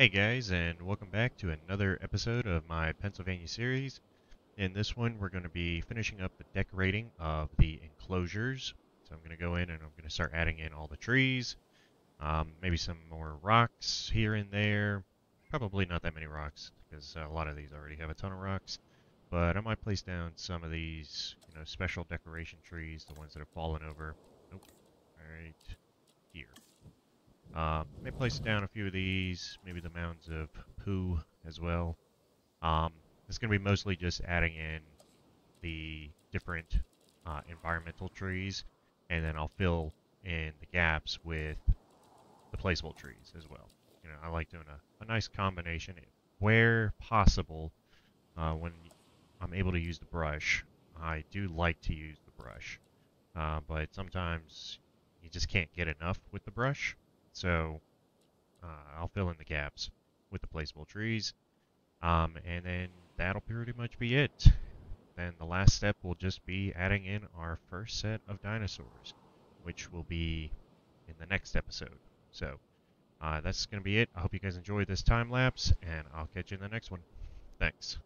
Hey guys, and welcome back to another episode of my Pennsylvania series. In this one, we're going to be finishing up the decorating of the enclosures. So I'm going to go in and I'm going to start adding in all the trees, um, maybe some more rocks here and there. Probably not that many rocks, because a lot of these already have a ton of rocks. But I might place down some of these, you know, special decoration trees, the ones that have fallen over. Nope. Right here. Um, may place down a few of these, maybe the mounds of poo as well. Um, it's going to be mostly just adding in the different uh, environmental trees, and then I'll fill in the gaps with the placeable trees as well. You know, I like doing a, a nice combination where possible. Uh, when I'm able to use the brush, I do like to use the brush, uh, but sometimes you just can't get enough with the brush. So uh, I'll fill in the gaps with the placeable trees. Um, and then that'll pretty much be it. Then the last step will just be adding in our first set of dinosaurs, which will be in the next episode. So uh, that's going to be it. I hope you guys enjoyed this time lapse, and I'll catch you in the next one. Thanks.